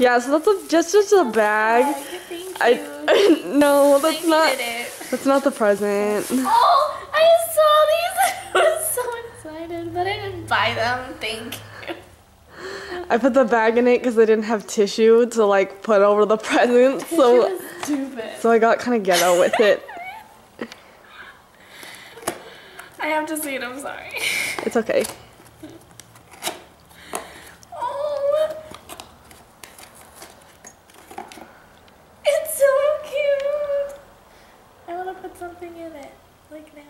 Yeah, so that's a, just just a bag. Thank I no, that's not that's not the present. Oh, I saw these. I was so excited, but I didn't buy them. Thank you. I put the bag in it because I didn't have tissue to like put over the present, so It stupid. so I got kind of ghetto with it. I have to see it. I'm sorry. It's okay. Oh, it's so cute. I want to put something in it, like now.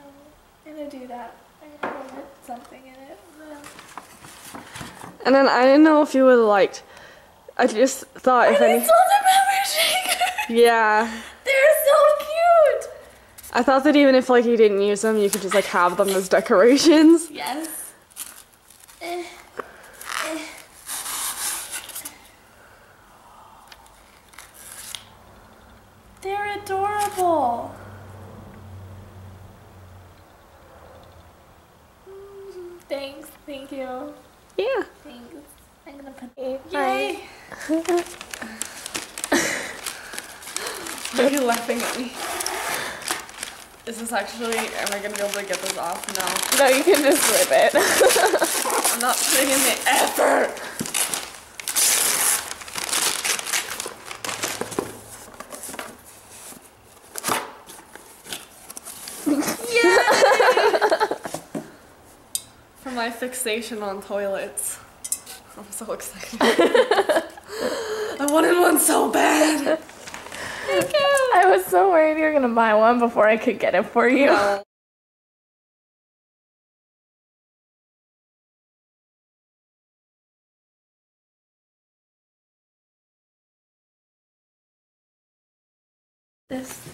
I'm gonna do that. I'm gonna put something in it. And then I didn't know if you would liked. I just thought if I any. saw the pepper shaker. Yeah, They're so cute. I thought that even if like you didn't use them, you could just like have them as decorations. Yes. Eh, eh. They're adorable. Mm, Thanks. Thank you. Yeah. Thanks. I'm gonna put. it. Yay! Why are you laughing at me? Is this actually? Am I gonna be able to get this off? No. No, you can just rip it. I'm not putting in the effort. For my fixation on toilets. I'm so excited. I wanted one so bad. I was so worried you were gonna buy one before I could get it for you. No. This.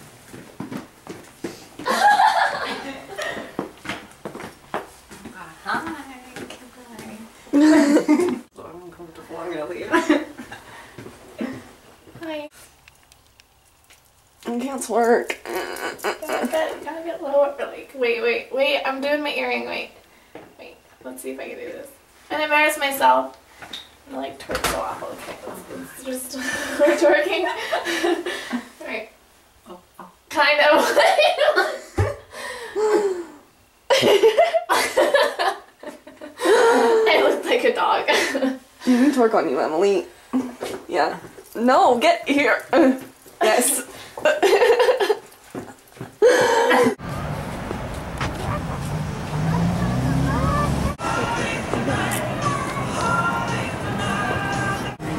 So I'm uncomfortable. I'm gonna leave. Hi. I can't work. Gotta get, gotta get lower. Like, wait, wait, wait. I'm doing my earring. Wait, wait. Let's see if I can do this. And embarrass myself. I'm gonna, like twerk so awful. Okay, let's just we're twerking. right. Oh, oh. Kind of. I look like a dog. You can twerk on you, Emily. Yeah. No, get here. Yes.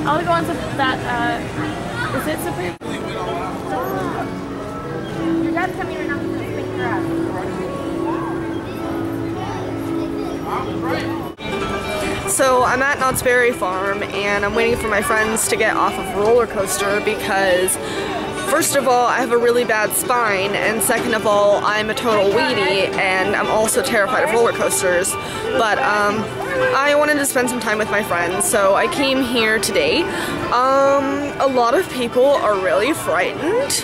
I want to go on to that. Uh, is it Supreme? Stop. Your dad's coming right now. He's gonna pick her up. So I'm at Knott's Berry Farm and I'm waiting for my friends to get off of roller coaster because first of all I have a really bad spine and second of all I'm a total weenie and I'm also terrified of roller coasters but um, I wanted to spend some time with my friends so I came here today. Um, a lot of people are really frightened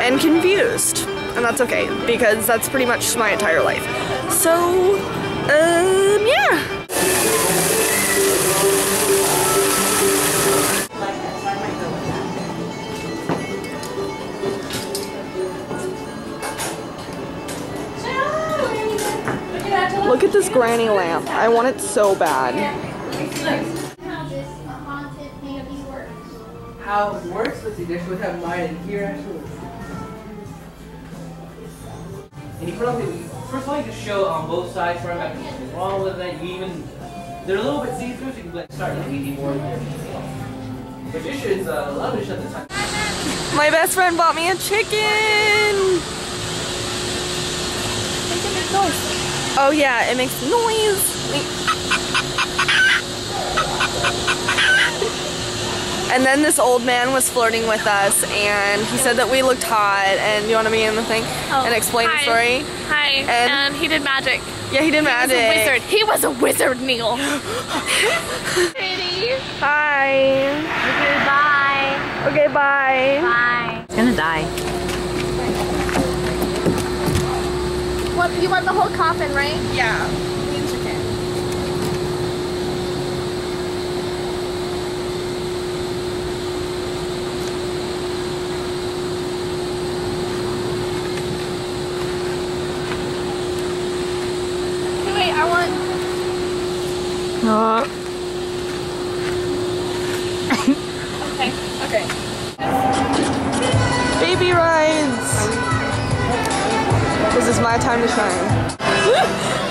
and confused and that's okay because that's pretty much my entire life. So um, yeah. Look at this granny lamp. I want it so bad. how it works? Let's see. This would have mine in here actually. And you put the first of all, you just show on both sides back. Nothing wrong with that. You even they're a little bit see through, so you can like, start like easy more. But this shit's uh, love to shut the time. My best friend bought me a chicken. Oh yeah, it makes noise. And then this old man was flirting with us, and he said that we looked hot. And you want to be in the thing oh, and explain the story? Hi. And- And, he did magic. Yeah, he did He was magic. a wizard. He was a wizard, Neil. Pretty. Hi. Goodbye. Okay, bye. Bye. It's gonna die. What? You want the whole coffin, right? Yeah. I want... Uh. okay, okay. Baby rides! This is my time to shine.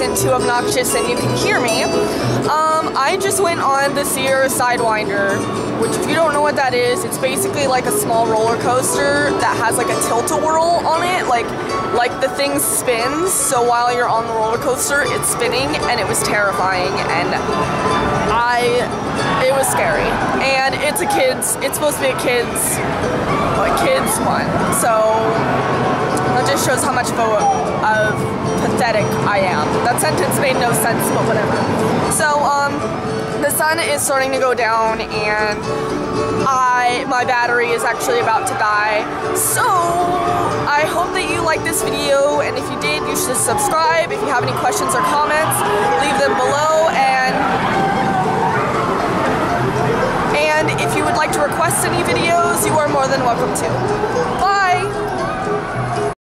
isn't too obnoxious and you can hear me. Um, I just went on the Sierra Sidewinder, which if you don't know what that is, it's basically like a small roller coaster that has like a tilt-a-whirl on it, like like the thing spins, so while you're on the roller coaster, it's spinning and it was terrifying and I it was scary. It's a kids it's supposed to be a kids like kids one. So that just shows how much of, a, of pathetic I am. That sentence made no sense, but whatever. So um the sun is starting to go down and I my battery is actually about to die. So I hope that you liked this video and if you did you should subscribe. If you have any questions or comments, leave them below and and if you would like to request any videos, you are more than welcome to. Bye!